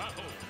Bajo.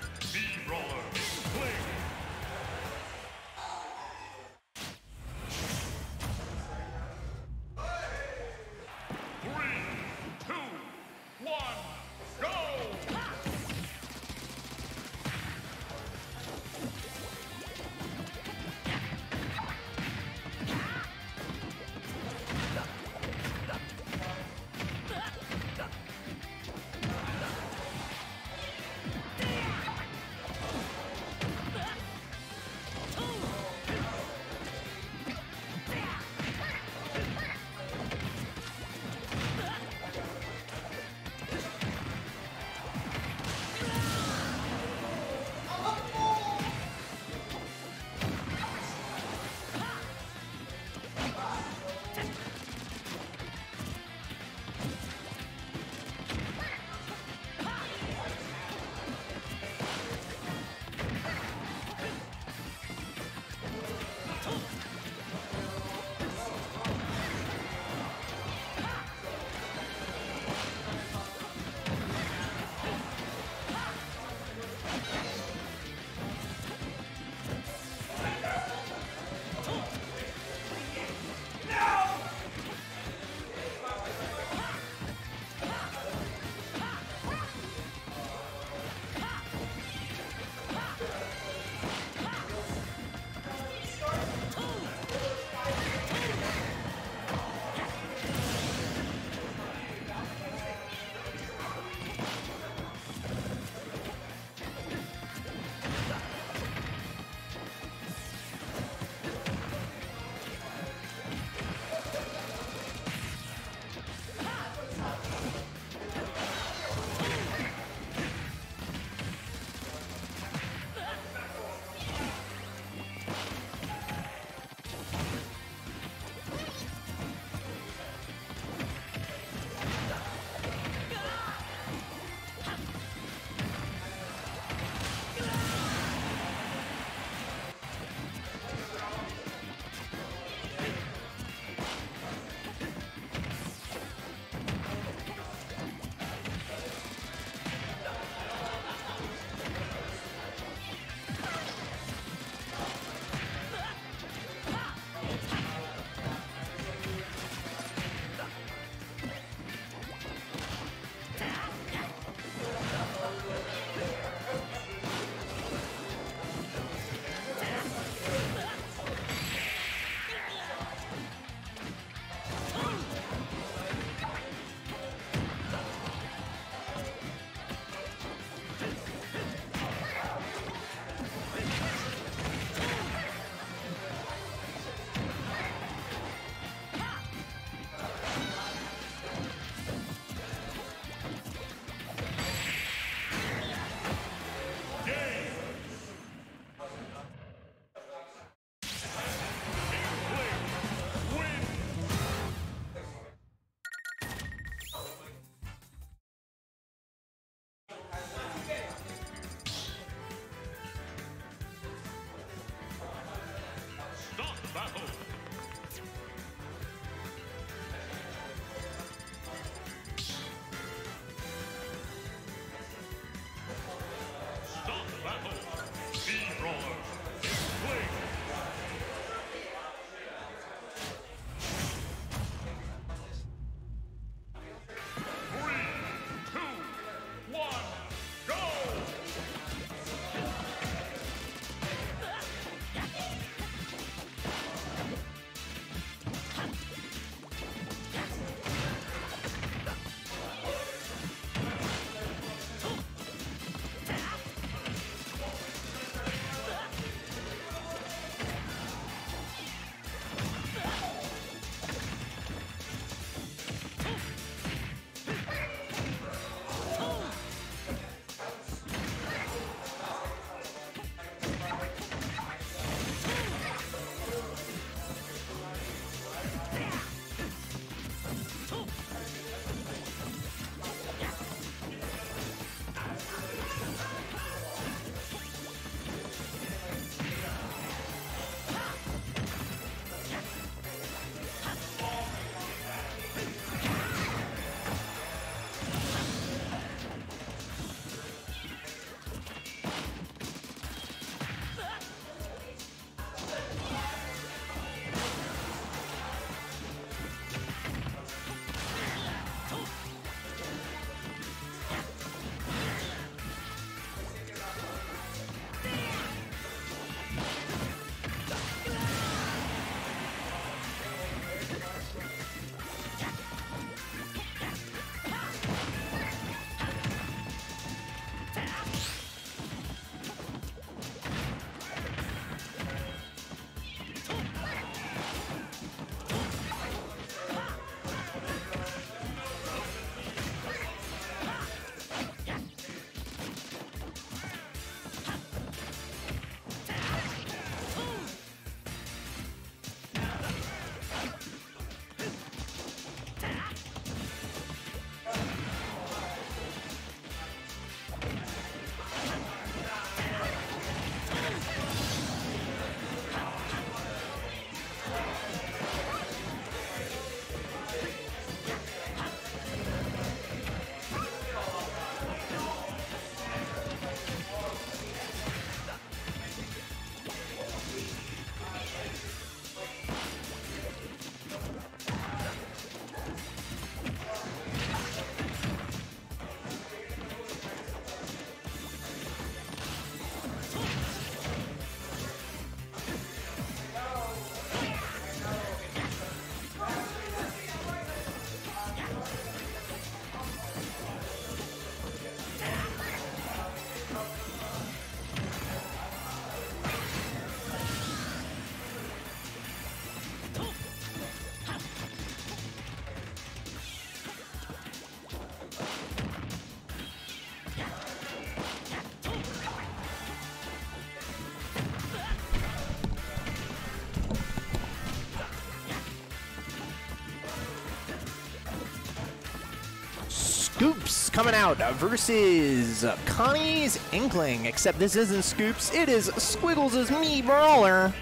Scoops coming out versus Connie's Inkling. Except this isn't Scoops, it is Squiggles' Mii Brawler.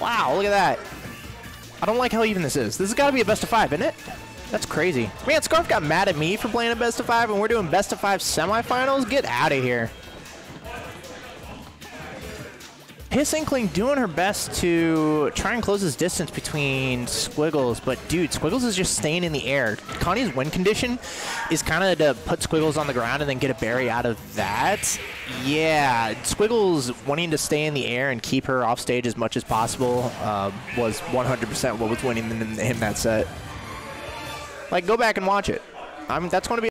Wow, look at that. I don't like how even this is. This has got to be a best of five, isn't it? That's crazy. Man, Scarf got mad at me for playing a best of five, and we're doing best of five semifinals? Get out of here. His Inkling doing her best to try and close his distance between Squiggles, but dude, Squiggles is just staying in the air. Connie's win condition is kind of to put Squiggles on the ground and then get a bury out of that. Yeah, Squiggles wanting to stay in the air and keep her off stage as much as possible uh, was 100% what was winning him that set. Like, go back and watch it. I mean, that's going to be